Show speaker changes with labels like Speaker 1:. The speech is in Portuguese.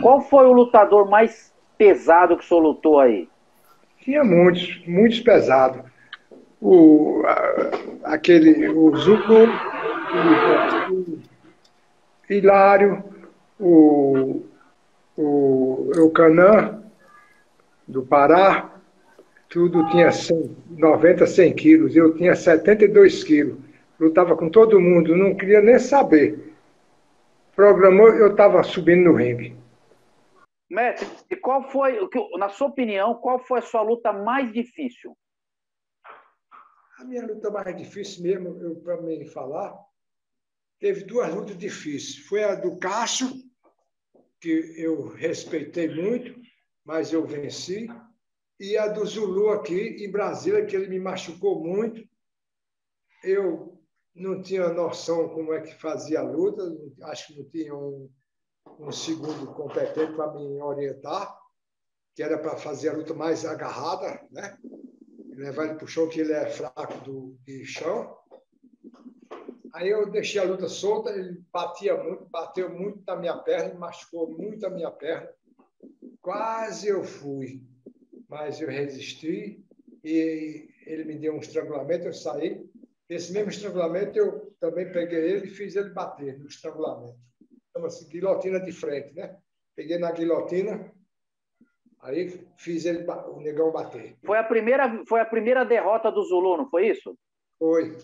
Speaker 1: Qual foi o lutador mais pesado que o senhor lutou aí?
Speaker 2: Tinha muitos, muitos pesados. O, a, aquele, o Zuko, o, o Hilário, o, o Eucanã, do Pará, tudo tinha 100, 90, 100 quilos. Eu tinha 72 quilos. Lutava com todo mundo, não queria nem saber. Programou, eu estava subindo no ringue.
Speaker 1: Mestre, e qual foi, na sua opinião, qual foi a sua luta mais difícil?
Speaker 2: A minha luta mais difícil mesmo, para mim falar, teve duas lutas difíceis. Foi a do Cássio, que eu respeitei muito, mas eu venci. E a do Zulu aqui em Brasília, que ele me machucou muito. Eu não tinha noção como é que fazia a luta, acho que não tinha um, um segundo competente para me orientar, que era para fazer a luta mais agarrada, né? levar ele para o chão, que ele é fraco do, de chão. Aí eu deixei a luta solta, ele batia muito, bateu muito na minha perna, machucou muito a minha perna. Quase eu fui, mas eu resisti e ele me deu um estrangulamento, eu saí. Esse mesmo estrangulamento eu também peguei ele e fiz ele bater no estrangulamento. Chama-se guilhotina de frente, né? Peguei na guilhotina, aí fiz ele, o negão bater.
Speaker 1: Foi a primeira, foi a primeira derrota do Zulu, não foi isso?
Speaker 2: Foi.